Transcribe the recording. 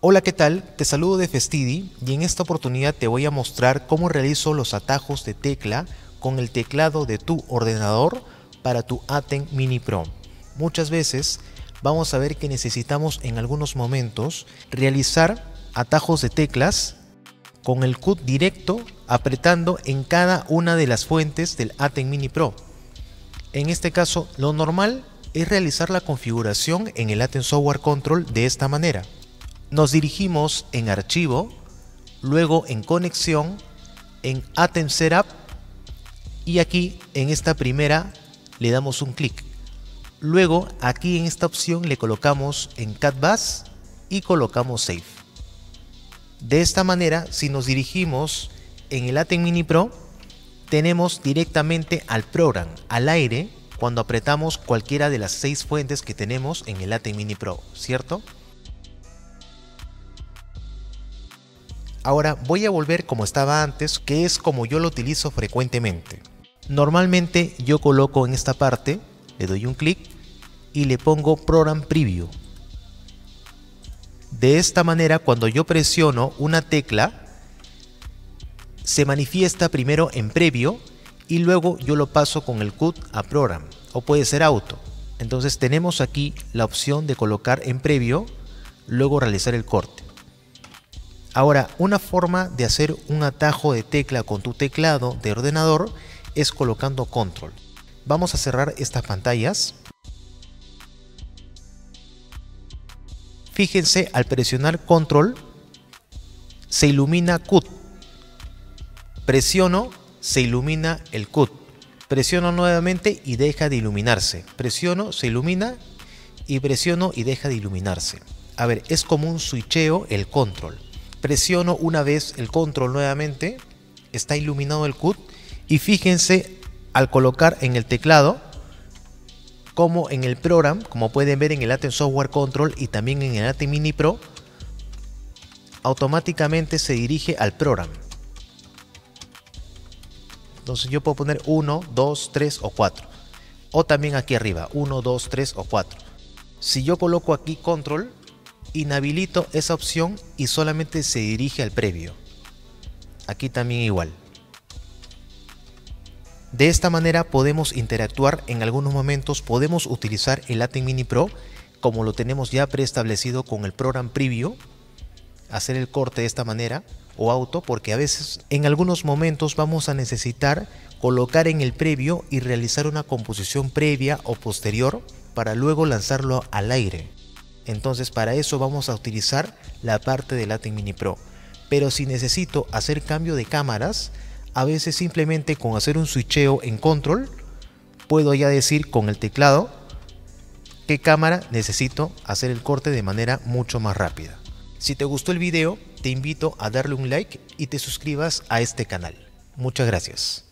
Hola, ¿qué tal? Te saludo de Festidi y en esta oportunidad te voy a mostrar cómo realizo los atajos de tecla con el teclado de tu ordenador para tu Aten Mini Pro. Muchas veces vamos a ver que necesitamos en algunos momentos realizar atajos de teclas con el CUT directo apretando en cada una de las fuentes del Aten Mini Pro. En este caso, lo normal es realizar la configuración en el Aten Software Control de esta manera. Nos dirigimos en Archivo, luego en Conexión, en Atem Setup y aquí en esta primera le damos un clic. Luego aquí en esta opción le colocamos en Cat Bus y colocamos Save. De esta manera, si nos dirigimos en el Atem Mini Pro, tenemos directamente al programa, al aire, cuando apretamos cualquiera de las seis fuentes que tenemos en el Atem Mini Pro, ¿cierto? Ahora voy a volver como estaba antes, que es como yo lo utilizo frecuentemente. Normalmente yo coloco en esta parte, le doy un clic y le pongo Program Preview. De esta manera cuando yo presiono una tecla, se manifiesta primero en previo y luego yo lo paso con el CUT a Program o puede ser auto. Entonces tenemos aquí la opción de colocar en previo, luego realizar el corte. Ahora, una forma de hacer un atajo de tecla con tu teclado de ordenador es colocando control. Vamos a cerrar estas pantallas. Fíjense, al presionar control se ilumina CUT. Presiono, se ilumina el CUT. Presiono nuevamente y deja de iluminarse. Presiono, se ilumina y presiono y deja de iluminarse. A ver, es como un switcheo el control. Presiono una vez el control nuevamente, está iluminado el CUT y fíjense al colocar en el teclado como en el program, como pueden ver en el Atem Software Control y también en el Atem Mini Pro, automáticamente se dirige al program. Entonces yo puedo poner 1, 2, 3 o 4. O también aquí arriba, 1, 2, 3 o 4. Si yo coloco aquí control, inhabilito esa opción y solamente se dirige al previo. Aquí también igual. De esta manera podemos interactuar en algunos momentos, podemos utilizar el Atem Mini Pro como lo tenemos ya preestablecido con el Program Preview, hacer el corte de esta manera o auto porque a veces en algunos momentos vamos a necesitar colocar en el previo y realizar una composición previa o posterior para luego lanzarlo al aire. Entonces para eso vamos a utilizar la parte del Latin Mini Pro. Pero si necesito hacer cambio de cámaras, a veces simplemente con hacer un switcheo en control, puedo ya decir con el teclado qué cámara necesito hacer el corte de manera mucho más rápida. Si te gustó el video, te invito a darle un like y te suscribas a este canal. Muchas gracias.